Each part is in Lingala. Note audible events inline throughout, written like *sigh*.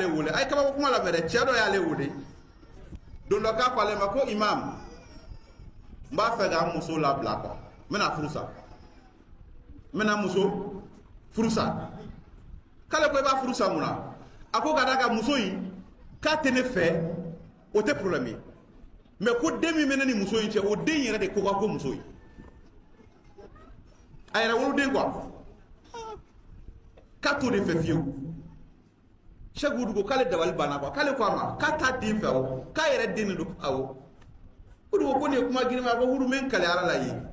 y'ale wele a ye kabako kuma labɛn dɛ cɛɛ dɔ y'ale wele don dɔ k'a ko ale ma ko imam n b'a fɛ ka n muso labila kuwa n bɛna furu n bɛna muso furu sa k'ale ko i b'a furu sa mun na a ko ka d'a kan muso in k'a tɛ ne fɛ o tɛ problème ye mɛ ko den min bɛ ne ni muso in cɛ o den yɛrɛ de ko ka ko muso ye a yɛrɛ woloden kuwa k'a t'o de fɛ fiyewu. shagudugo k'ale dabali banna kuwa k'ale ko ma k'a t'a den fɛ k'a yɛrɛ den do awɔ o ko ko kuma girinma ye ko huru min kaliyara la yen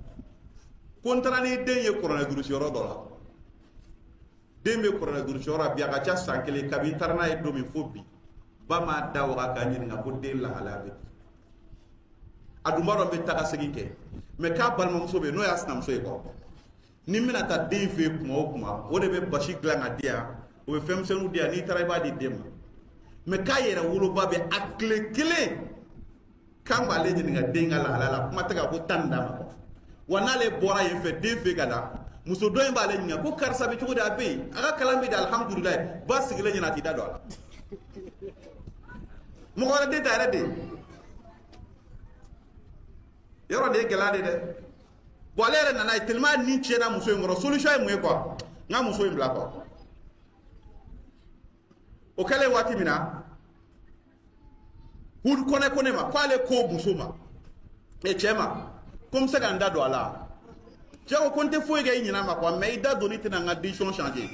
ko n taara ni den ye kɔrɔnɛdurusi la den bɛ kɔrɔnɛdurusi yɔrɔ la bi a ka ca kabi n taara n'a ye don ba m'a da waga k'a ɲininka ko den lahalaya bɛ di a dun b'a dɔn n bɛ taga segin kɛ mɛ k'a balimamuso bɛ ni kuma kuma de o ye fɛnmisɛnninw di yan n'i taara i b'a di den ma mɛ k'a yɛrɛ woloba bɛ a tile kelen kan k'ale ɲininka den ka lahala la kuma tɛ ka ko tan ni d'a ma wa n'ale bɔra yen fɛ den fɛ ka na muso dɔ in b'ale ɲininka ko karisa bɛ cogo di a bɛ yen a ka kalan bɛ di alihamudulilayi ba sigilen ɲɛna a t'i da don a la mɔgɔ wɛrɛ den ta yɛrɛ de yɔrɔ de ye gɛlɛya de dɛ bon ale yɛrɛ nana ye tellement ni tiɲɛna muso in kɔrɔ solution ye mun ye quoi n ka muso in bila quoi o kɛlen waati min na hudu kɔnɛ ko ne ma k'ale ko muso ma e cɛ ma ko n bɛ se ka n *laughs* da don a la cɛ ko ko n tɛ foyi kɛ i ɲin'a ma kuwa mɛ i da donni tɛna n ka decision changer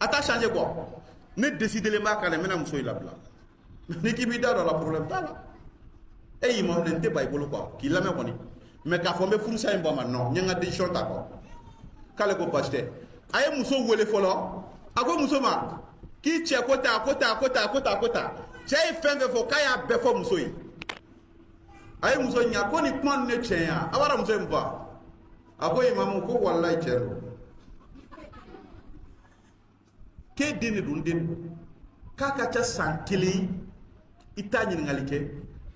a t'a changer kuwa ne décidelen b'a kan dɛ n bɛna muso in labila ni k'i b'i da don a la problème t'a la e y'i ma n tɛ ba i bolo kuwa k'i lamɛn kɔni mɛ k'a fɔ n bɛ furusa in bɔ a ma non n ye n ka décision ta kuwa k'ale ko basi tɛ a ye muso wele fɔlɔ a ko muso ma k'i cɛ ko ta ko ta ko ta ko ta ko ta cɛ ye fɛn fɛn fɔ k'a y'a bɛɛ fɔ muso ye a ye muso ɲininka ko nin kuma ninnu ne tiɲɛ ya a b'a dɔn muso in fa a ko imamu ko walayi tiɲɛ don k'e den de don n den don k'a ka ca san kelen i t'a ɲininkali kɛ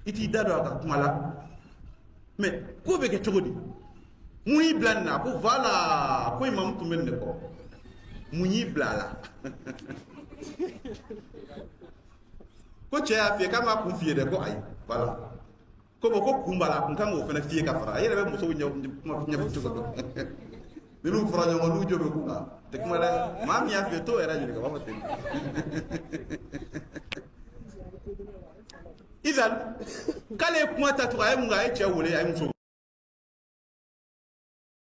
i t'i da don a ka kuma la mɛ ko bɛ kɛ cogo di mun y'i bila nin na ko voilà ko imamu tun bɛ nin de kɔ mun y'i bila a la ko cɛ y'a f'i ye k'a b'a kun f'i ye dɛ ko ayi voilà ko bɔn ko kun b'a la a kun kan k'o fana f'i ye ka fara a yɛrɛ bɛ musow ɲɛfɔ cogo dɔn *laughs* n'u fɔra ɲɔgɔn n'u jo bɛ k'u kan tɛ kuma dɛ maa min y'a f'i t'o yɛrɛ ɲininka o b'a fɔ ten *laughs* idan k'ale ye kuma ta tugun a ye mun kɛ a ye cɛ wele a ye muso